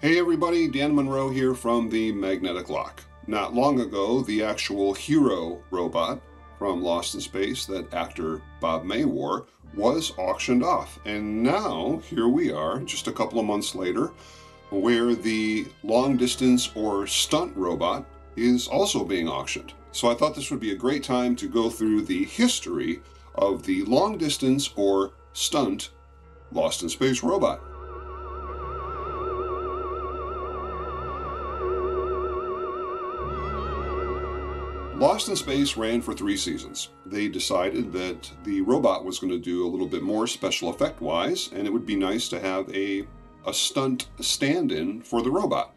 Hey everybody, Dan Monroe here from the Magnetic Lock. Not long ago, the actual hero robot from Lost in Space that actor Bob May wore was auctioned off. And now, here we are, just a couple of months later, where the long distance or stunt robot is also being auctioned. So I thought this would be a great time to go through the history of the long distance or stunt Lost in Space robot. Lost in Space ran for three seasons. They decided that the robot was going to do a little bit more special effect wise, and it would be nice to have a, a stunt stand in for the robot.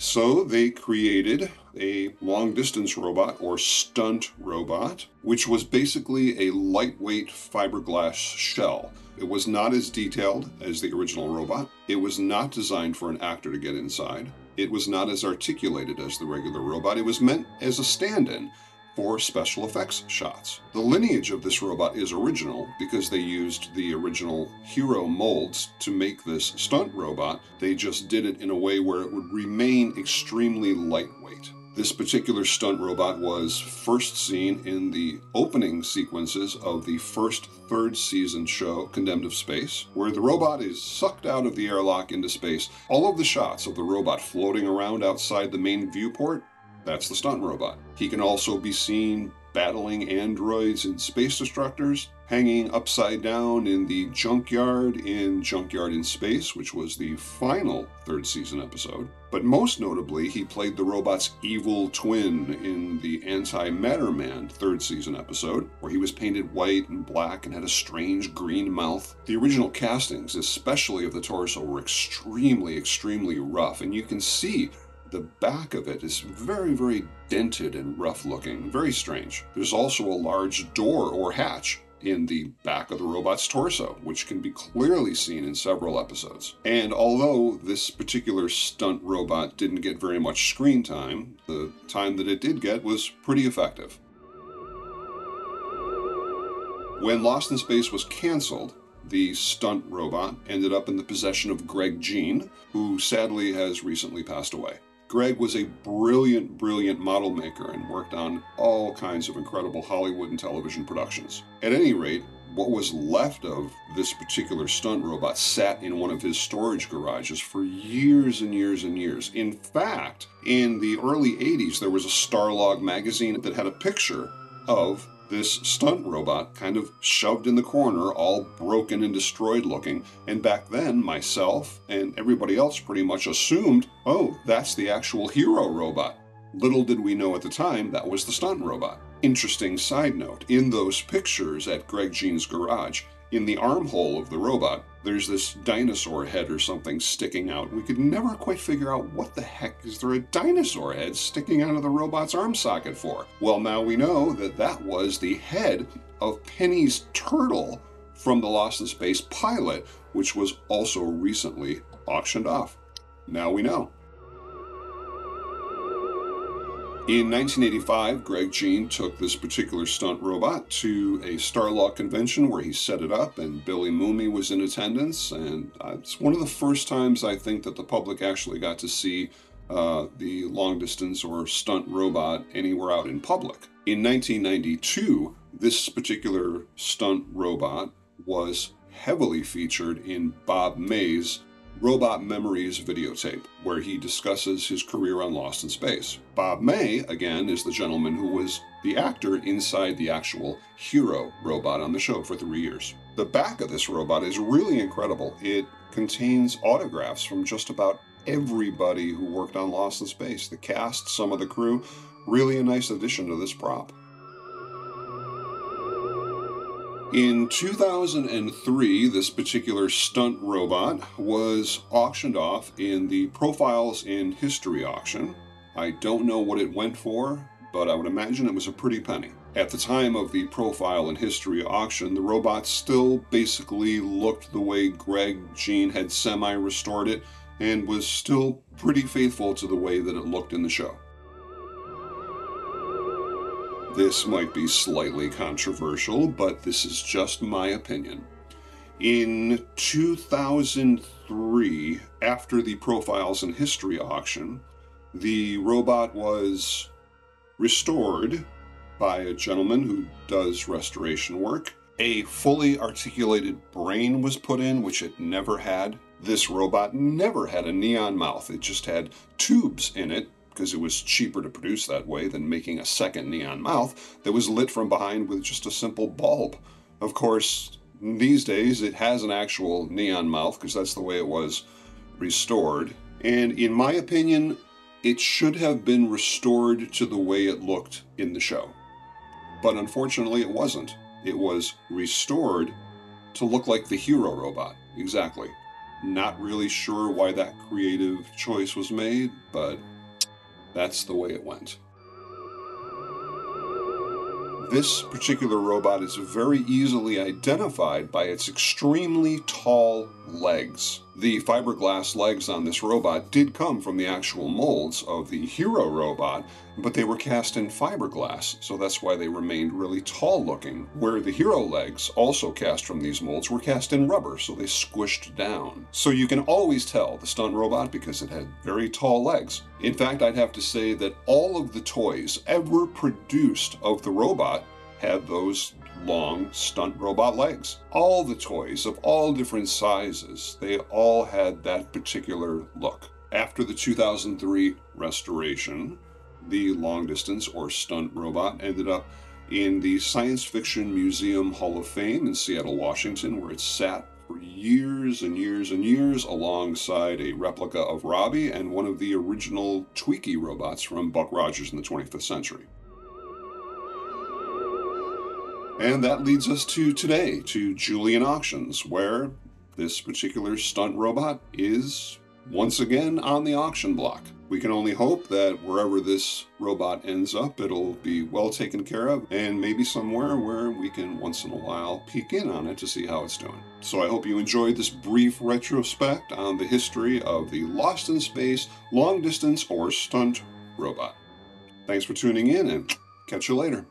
So they created a long distance robot or stunt robot, which was basically a lightweight fiberglass shell. It was not as detailed as the original robot. It was not designed for an actor to get inside. It was not as articulated as the regular robot. It was meant as a stand in for special effects shots. The lineage of this robot is original because they used the original Hero molds to make this stunt robot. They just did it in a way where it would remain extremely lightweight. This particular stunt robot was first seen in the opening sequences of the first third season show, Condemned of Space, where the robot is sucked out of the airlock into space. All of the shots of the robot floating around outside the main viewport, that's the stunt robot. He can also be seen battling androids and space destructors, hanging upside down in the junkyard in Junkyard in Space, which was the final third season episode. But most notably, he played the robot's evil twin in the Anti Matter Man third season episode, where he was painted white and black and had a strange green mouth. The original castings, especially of the torso, were extremely, extremely rough, and you can see the back of it is very, very dented and rough looking, very strange. There's also a large door or hatch in the back of the robot's torso, which can be clearly seen in several episodes. And although this particular stunt robot didn't get very much screen time, the time that it did get was pretty effective. When Lost in Space was canceled, the stunt robot ended up in the possession of Greg Jein, who sadly has recently passed away. Greg was a brilliant, brilliant model maker and worked on all kinds of incredible Hollywood and television productions. At any rate, what was left of this particular stunt robot sat in one of his storage garages for years and years and years. In fact, in the early 80s, there was a Starlog magazine that had a picture of this stunt robot kind of shoved in the corner, all broken and destroyed looking. And back then, myself and everybody else pretty much assumed, oh, that's the actual hero robot. Little did we know at the time that was the stunt robot. Interesting side note in those pictures at Greg Jein's garage, in the armhole of the robot, there's this dinosaur head or something sticking out. We could never quite figure out what the heck is there a dinosaur head sticking out of the robot's arm socket for. Well, now we know that that was the head of Penny's turtle from the Lost in Space pilot, which was also recently auctioned off. Now we know. In 1985, Greg Jein took this particular stunt robot to a Starlog convention where he set it up, and Billy Mumy was in attendance. And uh, it's one of the first times I think that the public actually got to see uh, the long distance or stunt robot anywhere out in public. In 1992, this particular stunt robot was heavily featured in Bob May's Robot Memories videotape, where he discusses his career on Lost in Space. Bob May, again, is the gentleman who was the actor inside the actual hero robot on the show for three years. The back of this robot is really incredible. It contains autographs from just about everybody who worked on Lost in Space the cast, some of the crew. Really a nice addition to this prop. In 2003, this particular stunt robot was auctioned off in the Profiles in History auction. I don't know what it went for, but I would imagine it was a pretty penny. At the time of the Profile in History auction, the robot still basically looked the way Greg Jein had semi restored it and was still pretty faithful to the way that it looked in the show. This might be slightly controversial, but this is just my opinion. In 2003, after the Profiles in History auction, the robot was restored by a gentleman who does restoration work. A fully articulated brain was put in, which it never had. This robot never had a neon mouth, it just had tubes in it because it was cheaper to produce that way than making a second neon mouth that was lit from behind with just a simple bulb. Of course, these days it has an actual neon mouth because that's the way it was restored. And in my opinion, it should have been restored to the way it looked in the show. But unfortunately, it wasn't. It was restored to look like the hero robot. Exactly. Not really sure why that creative choice was made, but that's the way it went. This particular robot is very easily identified by its extremely tall legs. The fiberglass legs on this robot did come from the actual molds of the Hero robot, but they were cast in fiberglass, so that's why they remained really tall looking. Where the Hero legs, also cast from these molds, were cast in rubber, so they squished down. So you can always tell the stunt robot because it had very tall legs. In fact, I'd have to say that all of the toys ever produced of the robot had those long stunt robot legs. All the toys of all different sizes, they all had that particular look. After the 2003 restoration, the long distance or stunt robot ended up in the Science Fiction Museum Hall of Fame in Seattle, Washington, where it sat for years and years and years alongside a replica of Robby and one of the original Twiki robots from Buck Rogers in the 25th century. And that leads us to today, to Julien Auctions, where this particular stunt robot is once again on the auction block. We can only hope that wherever this robot ends up, it'll be well taken care of and maybe somewhere where we can once in a while peek in on it to see how it's doing. So I hope you enjoyed this brief retrospect on the history of the Lost in Space long distance or stunt robot. Thanks for tuning in and catch you later.